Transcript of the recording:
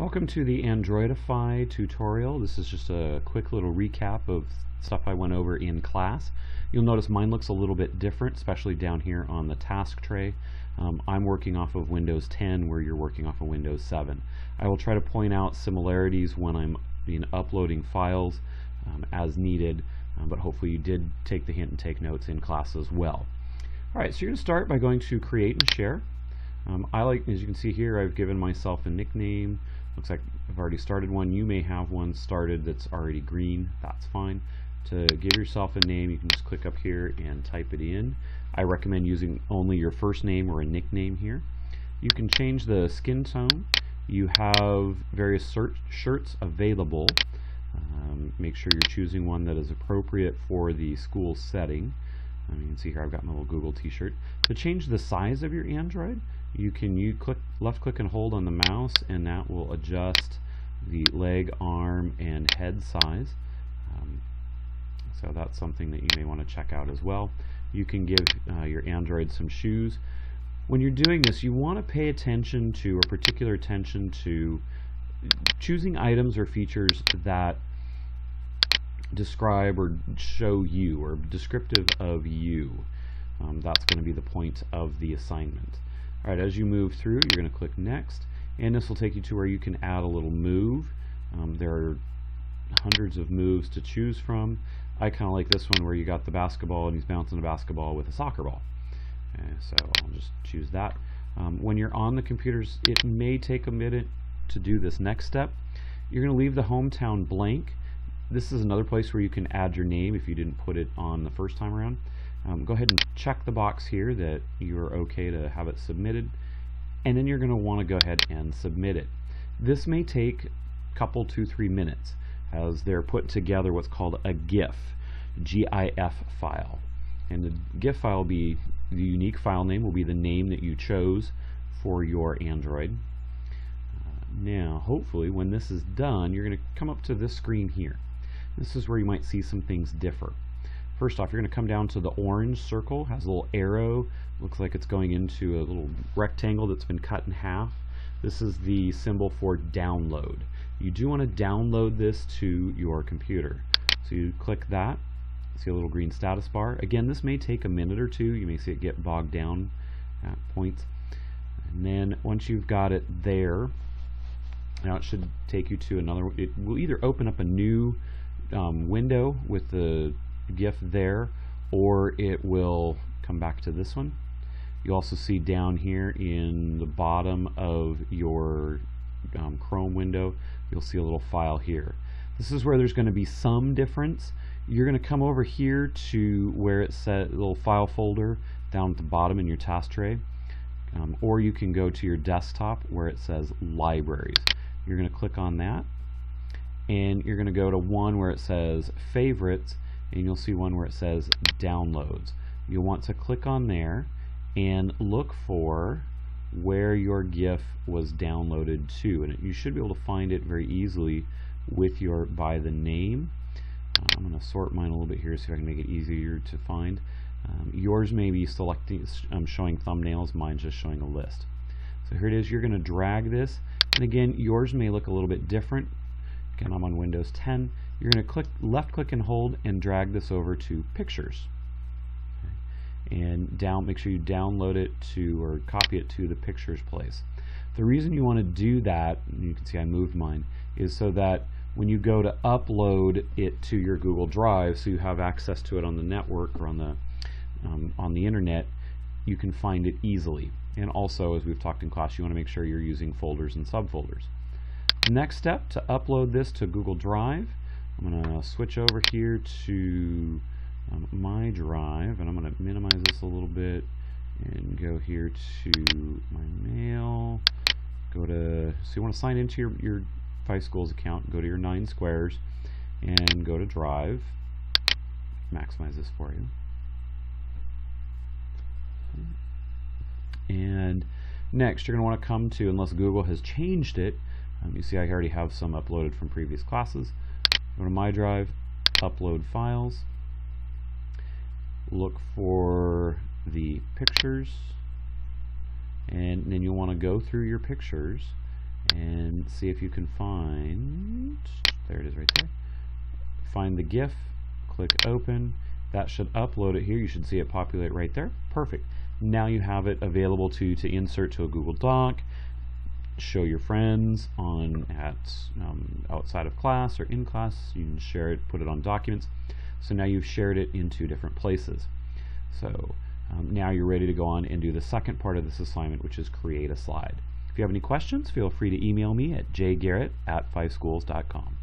Welcome to the Androidify tutorial. This is just a quick little recap of stuff I went over in class. You'll notice mine looks a little bit different, especially down here on the task tray. Um, I'm working off of Windows 10 where you're working off of Windows 7. I will try to point out similarities when I'm being uploading files um, as needed, um, but hopefully you did take the hint and take notes in class as well. Alright, so you're going to start by going to Create and Share. Um, I like, as you can see here, I've given myself a nickname. Looks like I've already started one. You may have one started that's already green. That's fine. To give yourself a name, you can just click up here and type it in. I recommend using only your first name or a nickname here. You can change the skin tone. You have various shirts available. Um, make sure you're choosing one that is appropriate for the school setting. You can see here I've got my little Google t-shirt. To change the size of your Android, you can you click left click and hold on the mouse and that will adjust the leg, arm, and head size. Um, so that's something that you may want to check out as well. You can give uh, your Android some shoes. When you're doing this, you want to pay attention to, or particular attention to, choosing items or features that describe or show you, or descriptive of you. Um, that's going to be the point of the assignment. Alright, as you move through, you're going to click Next, and this will take you to where you can add a little move. Um, there are hundreds of moves to choose from. I kind of like this one where you got the basketball and he's bouncing a basketball with a soccer ball. Okay, so I'll just choose that. Um, when you're on the computers, it may take a minute to do this next step. You're going to leave the hometown blank. This is another place where you can add your name if you didn't put it on the first time around. Um, go ahead and check the box here that you're okay to have it submitted and then you're going to want to go ahead and submit it. This may take a couple, two, three minutes as they're put together what's called a GIF, GIF file. And the GIF file will be, the unique file name will be the name that you chose for your Android. Uh, now, hopefully, when this is done, you're going to come up to this screen here. This is where you might see some things differ. First off, you're going to come down to the orange circle, has a little arrow, looks like it's going into a little rectangle that's been cut in half. This is the symbol for download. You do want to download this to your computer. So you click that, see a little green status bar. Again, this may take a minute or two. You may see it get bogged down at points. And then once you've got it there, now it should take you to another, it will either open up a new um, window with the GIF there or it will come back to this one. You also see down here in the bottom of your um, Chrome window, you'll see a little file here. This is where there's going to be some difference. You're going to come over here to where it says little file folder down at the bottom in your task tray. Um, or you can go to your desktop where it says libraries. You're going to click on that and you're going to go to one where it says favorites and you'll see one where it says downloads. You'll want to click on there and look for where your GIF was downloaded to and you should be able to find it very easily with your by the name. Uh, I'm going to sort mine a little bit here so I can make it easier to find. Um, yours may be selecting, um, showing thumbnails, mine's just showing a list. So here it is, you're going to drag this, and again, yours may look a little bit different. Again, I'm on Windows 10 you're going to click left click and hold and drag this over to pictures. And down make sure you download it to or copy it to the pictures place. The reason you want to do that you can see I moved mine is so that when you go to upload it to your Google Drive so you have access to it on the network or on the um, on the internet you can find it easily. And also as we've talked in class you want to make sure you're using folders and subfolders next step to upload this to Google Drive. I'm going to switch over here to um, my drive and I'm going to minimize this a little bit and go here to my mail. Go to so you want to sign into your, your Five Schools account go to your nine squares and go to drive. Maximize this for you. And next you're going to want to come to unless Google has changed it um, you see I already have some uploaded from previous classes Go to My Drive, upload files, look for the pictures, and then you'll want to go through your pictures and see if you can find, there it is right there. Find the GIF, click open. That should upload it here. You should see it populate right there. Perfect. Now you have it available to you to insert to a Google Doc, show your friends on at um, outside of class or in class. You can share it, put it on documents. So now you've shared it in two different places. So um, now you're ready to go on and do the second part of this assignment, which is create a slide. If you have any questions, feel free to email me at jgarrett at fiveschools.com.